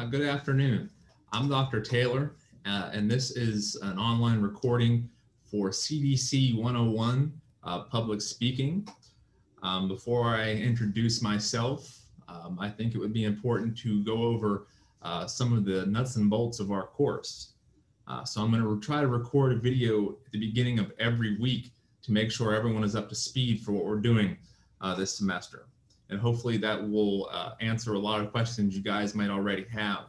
Uh, good afternoon. I'm Dr. Taylor, uh, and this is an online recording for CDC 101 uh, public speaking. Um, before I introduce myself, um, I think it would be important to go over uh, some of the nuts and bolts of our course. Uh, so I'm going to try to record a video at the beginning of every week to make sure everyone is up to speed for what we're doing uh, this semester and hopefully that will uh, answer a lot of questions you guys might already have.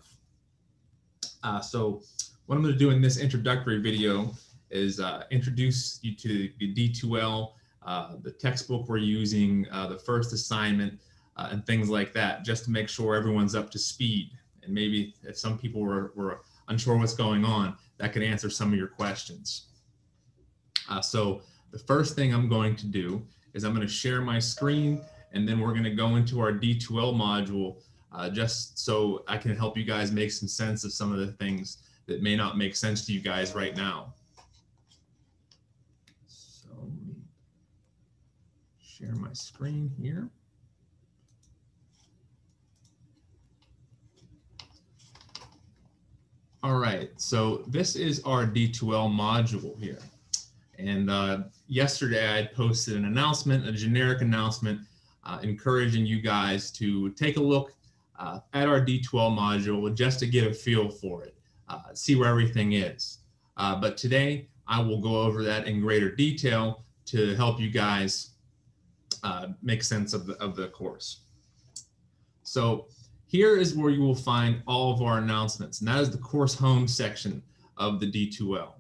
Uh, so what I'm going to do in this introductory video is uh, introduce you to the D2L, uh, the textbook we're using, uh, the first assignment, uh, and things like that, just to make sure everyone's up to speed. And maybe if some people were, were unsure what's going on, that could answer some of your questions. so the first thing I'm going to do is I'm going to share my screen and then we're going to go into our D2L module uh, just so I can help you guys make some sense of some of the things that may not make sense to you guys right now. So let me share my screen here. All right, so this is our D2L module here. And uh, yesterday I posted an announcement, a generic announcement uh, encouraging you guys to take a look uh, at our D2L module just to get a feel for it, uh, see where everything is. Uh, but today I will go over that in greater detail to help you guys uh, make sense of the, of the course. So here is where you will find all of our announcements, and that is the course home section of the D2L.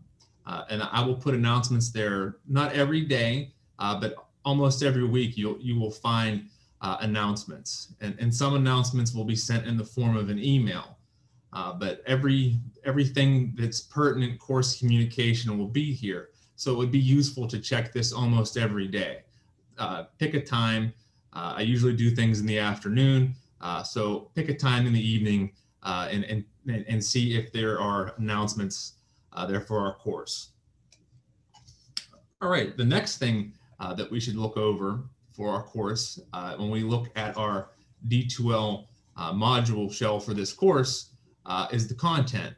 Uh, and I will put announcements there, not every day, but almost every week you you will find uh, announcements, and and some announcements will be sent in the form of an email. Uh, but every everything that's pertinent course communication will be here. So it would be useful to check this almost every day. Uh, pick a time. Uh, I usually do things in the afternoon. Uh, so pick a time in the evening uh, and, and, and see if there are announcements there for our course. All right, the next thing uh, that we should look over for our course uh, when we look at our D2L uh, module shell for this course uh, is the content.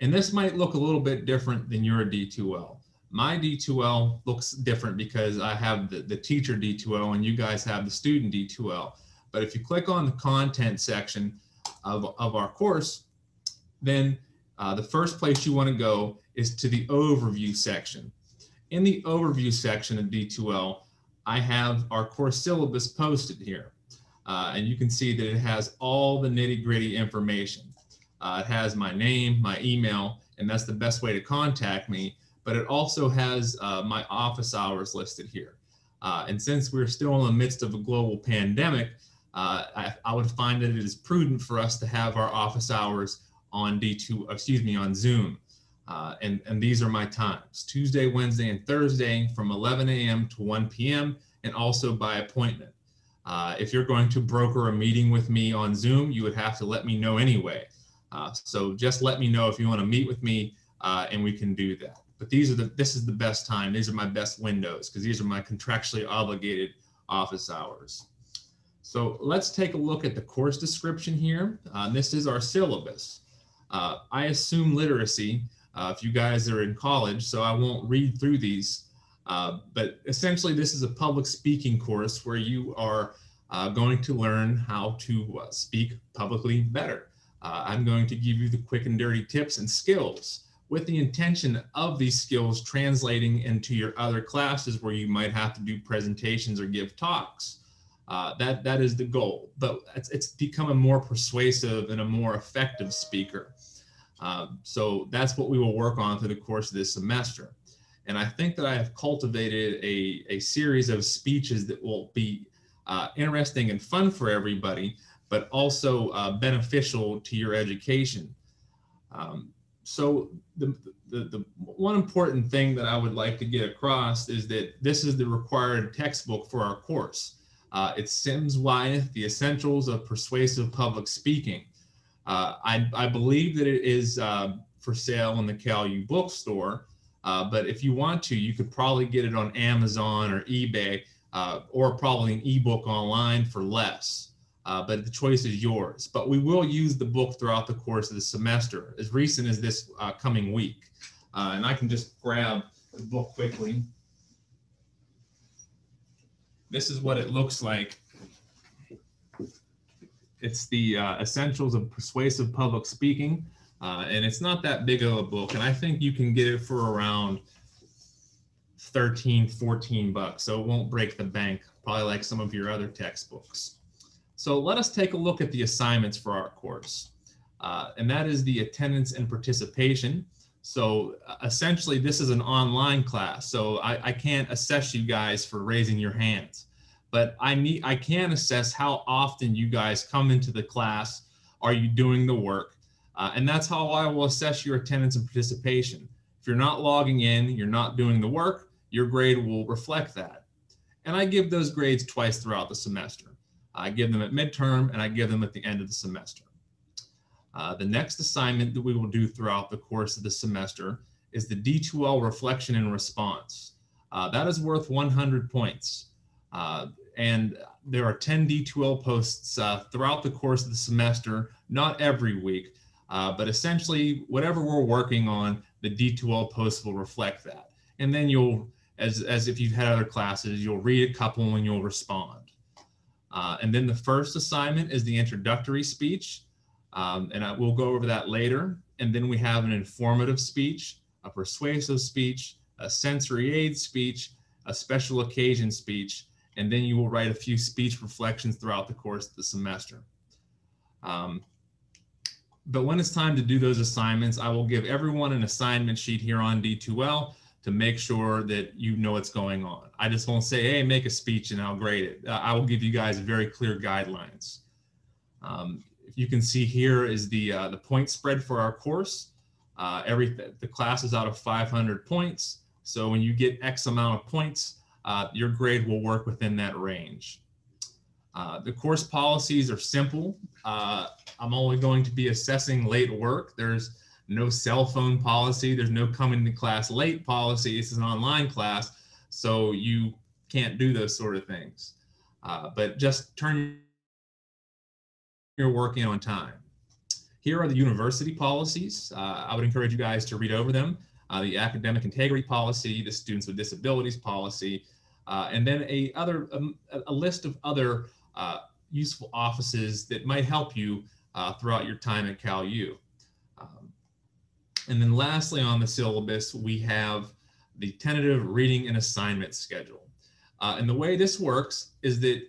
And this might look a little bit different than your D2L. My D2L looks different because I have the, the teacher D2L and you guys have the student D2L. But if you click on the content section of, of our course, then uh, the first place you want to go is to the overview section in the overview section of D2L, I have our course syllabus posted here. Uh, and you can see that it has all the nitty gritty information. Uh, it has my name, my email, and that's the best way to contact me. But it also has uh, my office hours listed here. Uh, and since we're still in the midst of a global pandemic, uh, I, I, would find that it is prudent for us to have our office hours on D2, excuse me, on Zoom. Uh, and, and these are my times Tuesday, Wednesday, and Thursday from 11 a.m. to 1 p.m. and also by appointment. Uh, if you're going to broker a meeting with me on Zoom, you would have to let me know anyway. Uh, so just let me know if you want to meet with me uh, and we can do that. But these are the this is the best time. These are my best windows because these are my contractually obligated office hours. So let's take a look at the course description here. Uh, this is our syllabus. Uh, I assume literacy if you guys are in college, so I won't read through these. Uh, but essentially, this is a public speaking course where you are uh, going to learn how to uh, speak publicly better. Uh, I'm going to give you the quick and dirty tips and skills with the intention of these skills translating into your other classes where you might have to do presentations or give talks. Uh, that that is the goal, but it's, it's become a more persuasive and a more effective speaker. Um, so that's what we will work on through the course of this semester. And I think that I have cultivated a, a series of speeches that will be uh, interesting and fun for everybody, but also uh, beneficial to your education. Um, so the, the, the one important thing that I would like to get across is that this is the required textbook for our course. Uh, it's Sims Wyeth, The Essentials of Persuasive Public Speaking. Uh, I, I believe that it is uh, for sale in the CalU bookstore, uh, but if you want to, you could probably get it on Amazon or eBay, uh, or probably an ebook online for less. uh, but the choice is yours. But we will use the book throughout the course of the semester, as recent as this coming week. And I can just grab the book quickly. This is what it looks like. It's the uh, Essentials of Persuasive Public Speaking. Uh, and it's not that big of a book. And I think you can get it for around 13, 14 bucks. So it won't break the bank, probably like some of your other textbooks. So let us take a look at the assignments for our course. Uh, and that is the attendance and participation. So uh, essentially this is an online class. So I, I can't assess you guys for raising your hands, but I need, I can assess how often you guys come into the class. Are you doing the work? Uh, and that's how I will assess your attendance and participation. If you're not logging in, you're not doing the work, your grade will reflect that. And I give those grades twice throughout the semester. I give them at midterm and I give them at the end of the semester. Uh, the next assignment that we will do throughout the course of the semester is the D2L reflection and response. Uh, that is worth 100 points. And there are 10 D2L posts uh, throughout the course of the semester, not every week, uh, but essentially whatever we're working on, the D2L posts will reflect that. And then you'll, as, as if you've had other classes, you'll read a couple and you'll respond. Uh, and then the first assignment is the introductory speech. Um, and I, we'll go over that later. And then we have an informative speech, a persuasive speech, a sensory aid speech, a special occasion speech, and then you will write a few speech reflections throughout the course of the semester. Um, but when it's time to do those assignments, I will give everyone an assignment sheet here on D2L to make sure that you know what's going on. I just won't say, hey, make a speech and I'll grade it. I will give you guys very clear guidelines. Um, you can see here is the, uh, the point spread for our course. Uh, every, the class is out of 500 points. So when you get X amount of points, uh, your grade will work within that range. Uh, the course policies are simple. Uh, I'm only going to be assessing late work. There's no cell phone policy. There's no coming to class late policy. This is an online class, so you can't do those sort of things. Uh, but just turn your work in on time. Here are the university policies. Uh, I would encourage you guys to read over them. Uh, the academic integrity policy, the students with disabilities policy, uh, and then a other um, a list of other uh, useful offices that might help you uh, throughout your time at Cal U. And then lastly on the syllabus, we have the tentative reading and assignment schedule. Uh, and the way this works is that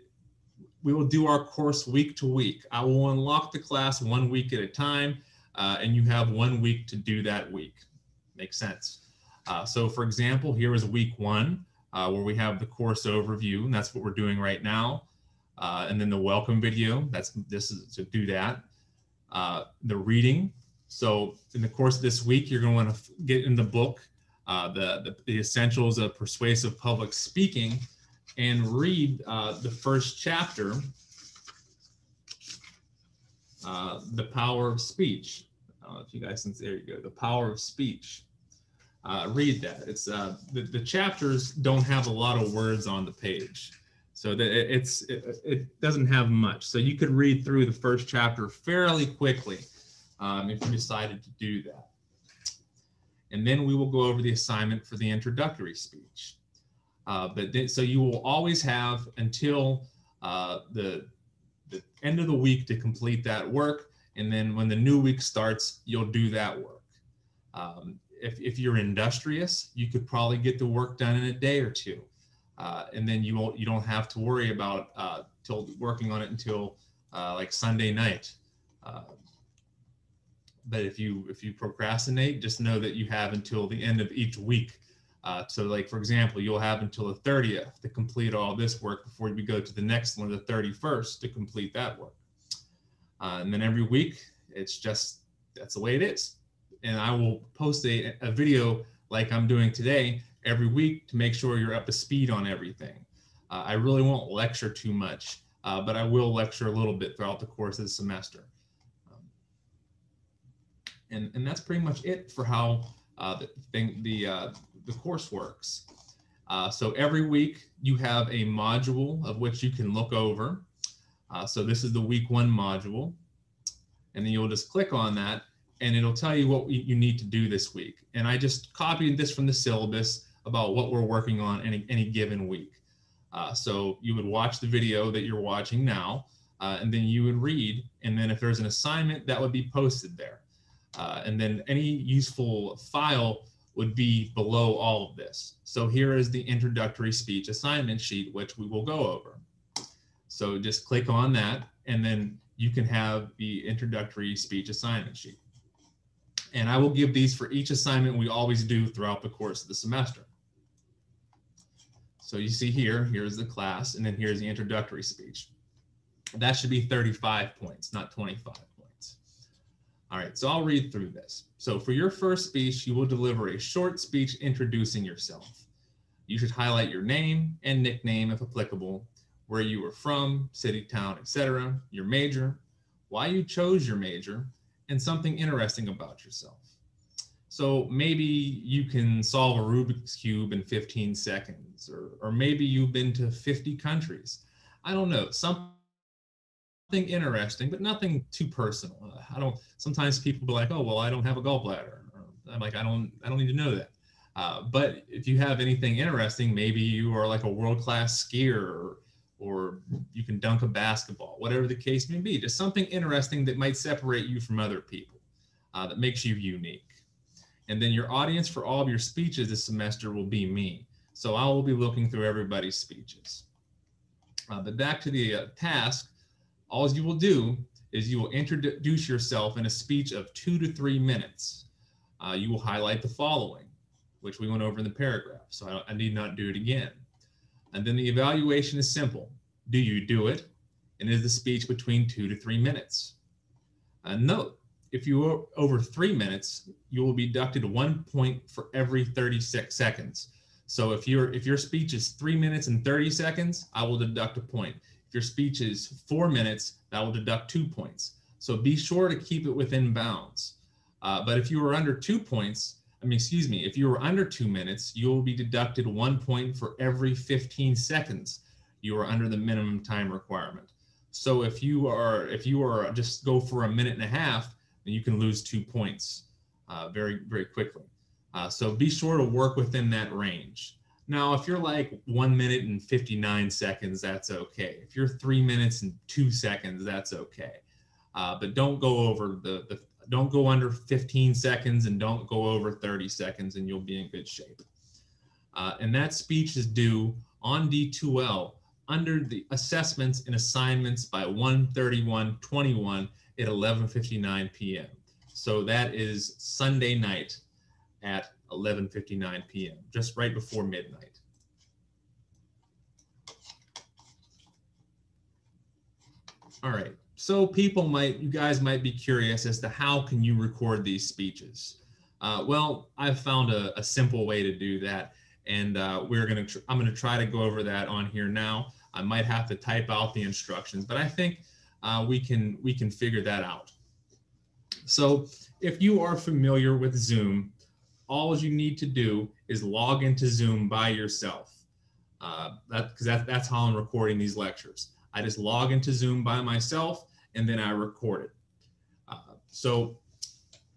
we will do our course week to week. I will unlock the class one week at a time, uh, and you have one week to do that week. Makes sense. Uh, so for example, here is week one, uh, where we have the course overview, and that's what we're doing right now. Uh, and then the welcome video, that's this is to do that. Uh, the reading, so in the course of this week, you're going to want to get in the book, uh, the, the, the, Essentials of Persuasive Public Speaking, and read uh, the first chapter, uh, The Power of Speech. I don't know if you guys, since there you go, The Power of Speech. Uh, read that. It's uh, the, the chapters don't have a lot of words on the page. So that it's it, it doesn't have much. So you could read through the first chapter fairly quickly um, if you decided to do that. And then we will go over the assignment for the introductory speech. Uh, but then, so you will always have until uh, the, the end of the week to complete that work. And then when the new week starts, you'll do that work. Um, if, if you're industrious, you could probably get the work done in a day or two. Uh, and then you won't, you don't have to worry about uh, till working on it until uh, like Sunday night. Uh, but if you if you procrastinate, just know that you have until the end of each week. Uh, so like, for example, you'll have until the 30th to complete all this work before we go to the next one, the 31st to complete that work. Uh, and then every week, it's just, that's the way it is. And I will post a, a video like I'm doing today every week to make sure you're up to speed on everything. Uh, I really won't lecture too much, uh, but I will lecture a little bit throughout the course of the semester and, and that's pretty much it for how uh, the, thing, the, uh, the course works. Uh, so every week you have a module of which you can look over. Uh, so this is the week one module. And then you'll just click on that and it'll tell you what you need to do this week. And I just copied this from the syllabus about what we're working on any, any given week. Uh, so you would watch the video that you're watching now, uh, and then you would read. And then if there's an assignment, that would be posted there. Uh, and then any useful file would be below all of this. So here is the introductory speech assignment sheet, which we will go over. So just click on that, and then you can have the introductory speech assignment sheet. And I will give these for each assignment we always do throughout the course of the semester. So you see here, here's the class, and then here's the introductory speech. That should be 35 points, not 25 points. All right, so I'll read through this. So for your first speech, you will deliver a short speech introducing yourself. You should highlight your name and nickname if applicable, where you were from, city, town, etc., your major, why you chose your major, and something interesting about yourself. So maybe you can solve a Rubik's Cube in 15 seconds, or, or maybe you've been to 50 countries. I don't know, something interesting, but nothing too personal. I don't, sometimes people be like, oh, well, I don't have a gallbladder. I'm like, I don't, I don't need to know that. Uh, but if you have anything interesting, maybe you are like a world-class skier or, or you can dunk a basketball, whatever the case may be, just something interesting that might separate you from other people, uh, that makes you unique. And then your audience for all of your speeches this semester will be me. So I will be looking through everybody's speeches. Uh, but back to the uh, task, all you will do is you will introduce yourself in a speech of two to three minutes. Uh, you will highlight the following, which we went over in the paragraph. So I, I need not do it again. And then the evaluation is simple. Do you do it? And is the speech between two to three minutes? And note, if you are over three minutes, you will be deducted one point for every 36 seconds. So if your if your speech is three minutes and 30 seconds, I will deduct a point. If your speech is four minutes, that will deduct two points. So be sure to keep it within bounds. Uh, but if you are under two points, I mean, excuse me, if you are under two minutes, you will be deducted one point for every 15 seconds you are under the minimum time requirement. So if you are, if you are just go for a minute and a half, then you can lose two points uh, very, very quickly. Uh, so be sure to work within that range. Now, if you're like one minute and 59 seconds, that's okay. If you're three minutes and two seconds, that's okay. Uh, but don't go over the, the don't go under 15 seconds and don't go over 30 seconds and you'll be in good shape. Uh, and that speech is due on D2L under the assessments and assignments by 131.21 at 11.59 p.m. So that is Sunday night at 11.59 p.m., just right before midnight. All right. So people might, you guys might be curious as to how can you record these speeches? Uh, well, I've found a, a, simple way to do that. And uh, we're going to, I'm going to try to go over that on here now. I might have to type out the instructions, but I think uh, we can, we can figure that out. So if you are familiar with Zoom, all you need to do is log into Zoom by yourself. Uh, that, because that, that's how I'm recording these lectures. I just log into Zoom by myself and then I record it. Uh, so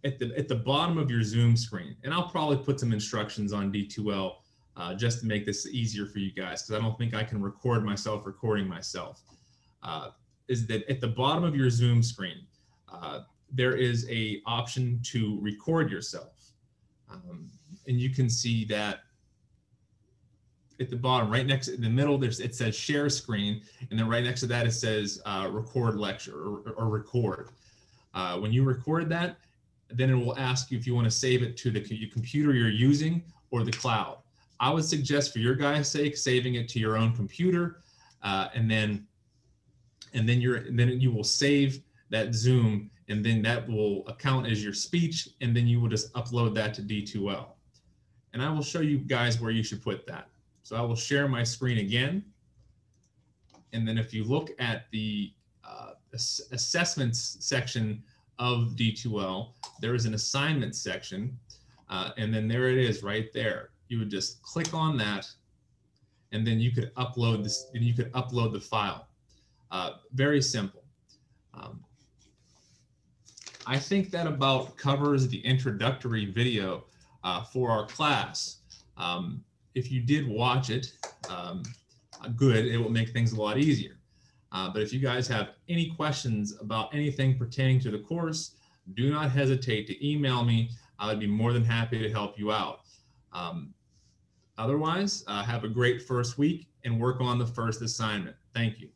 at the, at the bottom of your Zoom screen, and I'll probably put some instructions on D2L uh, just to make this easier for you guys, because I don't think I can record myself recording myself, uh, is that at the bottom of your Zoom screen, uh, there is a option to record yourself. Um, and you can see that at the bottom, right next in the middle, there's it says share screen, and then right next to that it says uh, record lecture or, or record. Uh, when you record that, then it will ask you if you want to save it to the computer you're using or the cloud. I would suggest, for your guys' sake, saving it to your own computer, uh, and then and then you're and then you will save that Zoom, and then that will account as your speech, and then you will just upload that to D2L. And I will show you guys where you should put that. So I will share my screen again. And then if you look at the uh, ass assessments section of D2L, there is an assignment section. Uh, and then there it is right there. You would just click on that and then you could upload this and you could upload the file. Uh, very simple. Um, I think that about covers the introductory video uh, for our class. Um, if you did watch it, um, good, it will make things a lot easier. Uh, but if you guys have any questions about anything pertaining to the course, do not hesitate to email me. I would be more than happy to help you out. Um, otherwise, uh, have a great first week and work on the first assignment. Thank you.